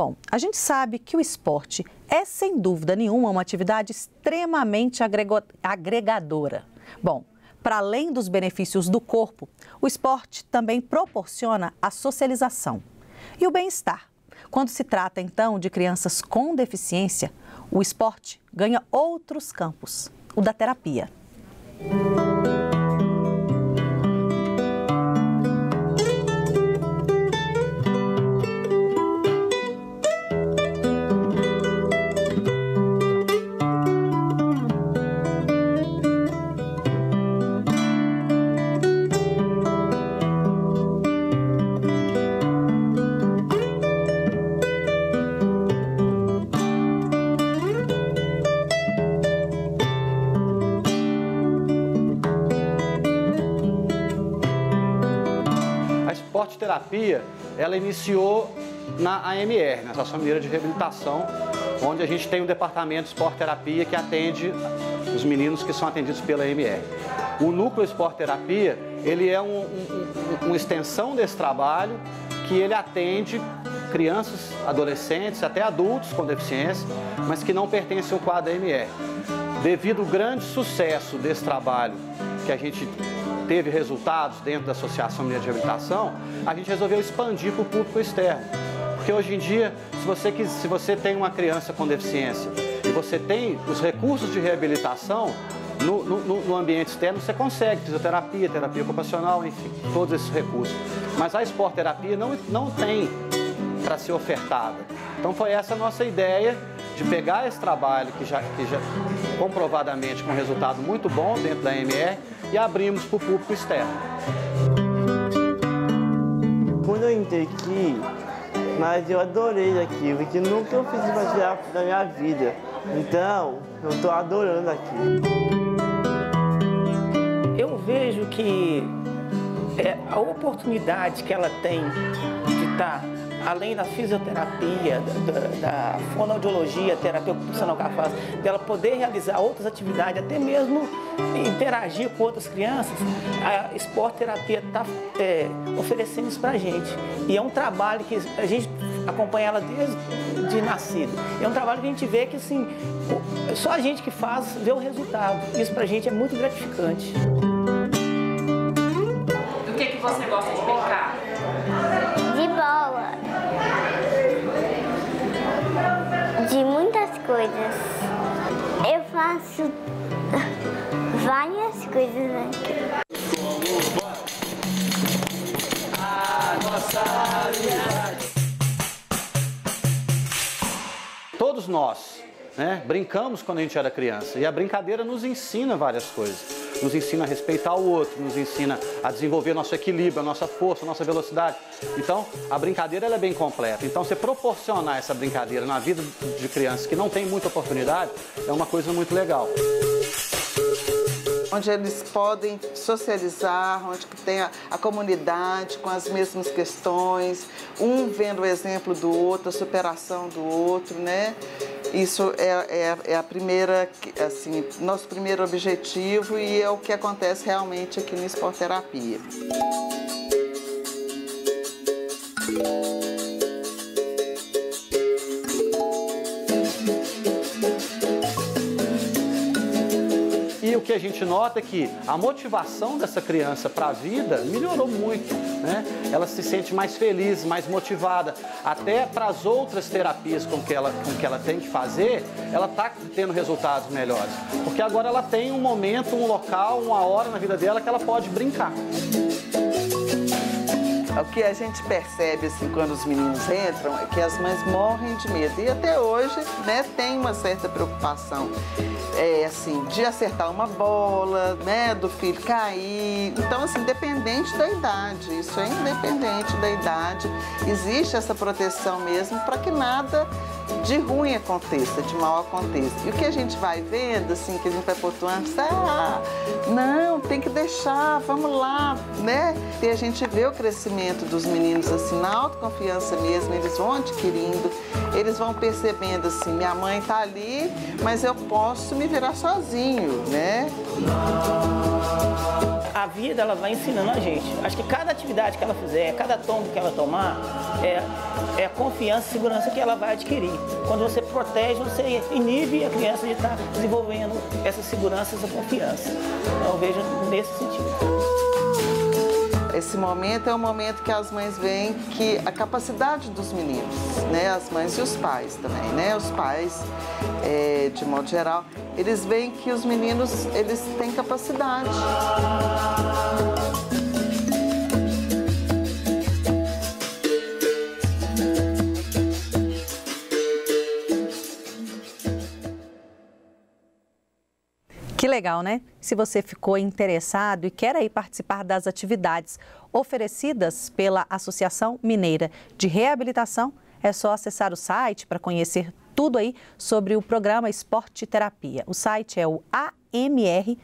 Bom, a gente sabe que o esporte é, sem dúvida nenhuma, uma atividade extremamente agregadora. Bom, para além dos benefícios do corpo, o esporte também proporciona a socialização e o bem-estar. Quando se trata, então, de crianças com deficiência, o esporte ganha outros campos, o da terapia. Terapia, ela iniciou na AMR, na Associação Mineira de Reabilitação, onde a gente tem um departamento de esporte terapia que atende os meninos que são atendidos pela AMR. O núcleo esporte terapia, ele é um, um, uma extensão desse trabalho que ele atende crianças, adolescentes, até adultos com deficiência, mas que não pertencem ao quadro AMR. Devido ao grande sucesso desse trabalho que a gente teve resultados dentro da Associação Mineira de Reabilitação, a gente resolveu expandir para o público externo. Porque hoje em dia, se você, se você tem uma criança com deficiência e você tem os recursos de reabilitação, no, no, no, ambiente externo você consegue fisioterapia, terapia ocupacional, enfim, todos esses recursos. Mas a esporterapia não, não tem para ser ofertada. Então foi essa a nossa ideia de pegar esse trabalho que já, que já comprovadamente com resultado muito bom dentro da MR e abrimos para o público externo. Quando eu entrei aqui, mas eu adorei aqui, porque nunca eu fiz material da minha vida. Então, eu estou adorando aqui. Eu vejo que é, a oportunidade que ela tem de estar tá além da fisioterapia, da, da fonoaudiologia, terapia ocupacional que ela faz, dela poder realizar outras atividades, até mesmo interagir com outras crianças, a esporte terapia está é, oferecendo isso para a gente. E é um trabalho que a gente acompanha ela desde de nascido. É um trabalho que a gente vê que assim, só a gente que faz vê o resultado. Isso para a gente é muito gratificante. Do que, que você gosta de brincar? De muitas coisas. Eu faço várias coisas aqui. Todos nós né, brincamos quando a gente era criança e a brincadeira nos ensina várias coisas nos ensina a respeitar o outro, nos ensina a desenvolver nosso equilíbrio, a nossa força, a nossa velocidade. Então, a brincadeira é bem completa. Então, você proporcionar essa brincadeira na vida de crianças que não tem muita oportunidade é uma coisa muito legal onde eles podem socializar, onde tem a, a, comunidade com as mesmas questões, um vendo o exemplo do outro, a superação do outro, né? Isso é, é, é, a primeira, assim, nosso primeiro objetivo e é o que acontece realmente aqui no Esporterapia. Que a gente nota é que a motivação dessa criança para a vida melhorou muito. Né? Ela se sente mais feliz, mais motivada. Até para as outras terapias com que, ela, com que ela tem que fazer, ela está tendo resultados melhores. Porque agora ela tem um momento, um local, uma hora na vida dela que ela pode brincar. O que a gente percebe assim quando os meninos entram é que as mães morrem de medo. E até hoje, né, tem uma certa preocupação é, assim, de acertar uma bola, né, do filho cair. Então, assim, independente da idade, isso é independente da idade, existe essa proteção mesmo para que nada de ruim aconteça, de mal aconteça. E o que a gente vai vendo, assim, que a gente vai pontuando, ah, não, tem que deixar, vamos lá, né? E a gente vê o crescimento dos meninos, assim, na autoconfiança mesmo, eles vão adquirindo, eles vão percebendo, assim, minha mãe tá ali, mas eu posso me virar sozinho, né? a vida ela vai ensinando a gente. Acho que cada atividade que ela fizer, cada tombo que ela tomar, é, é confiança e segurança que ela vai adquirir. Quando você protege, você inibe a criança de estar desenvolvendo essa segurança, essa confiança. Então, eu vejo nesse sentido. Esse momento é o momento que as mães veem que a capacidade dos meninos, né, as mães e os pais também, né, os pais, é, de modo geral, eles veem que os meninos eles têm capacidade. Que legal, né? Se você ficou interessado e quer aí participar das atividades oferecidas pela Associação Mineira de Reabilitação, é só acessar o site para conhecer tudo aí sobre o programa Esporte Terapia. O site é o amr.org.br.